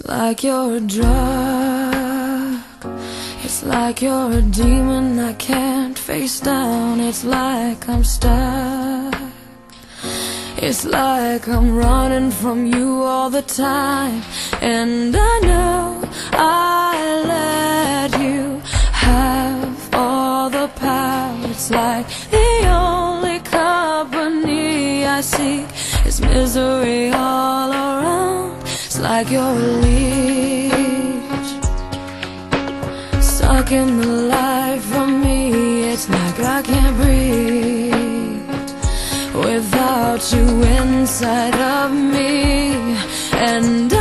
It's like you're a drug. It's like you're a demon I can't face down. It's like I'm stuck. It's like I'm running from you all the time. And I know I let you have all the power. It's like the only company I seek is misery all around. Like you're a leech, sucking the life from me. It's like I can't breathe without you inside of me. And I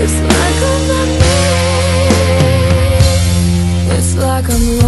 It's like I'm not me. It's like I'm.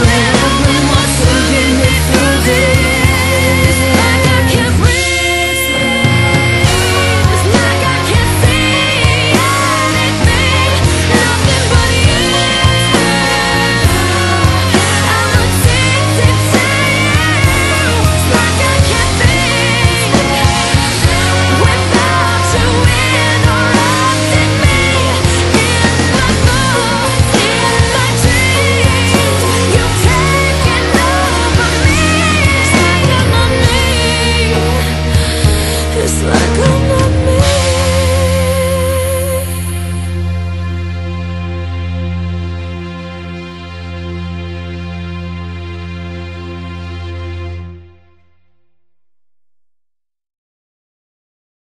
Yeah.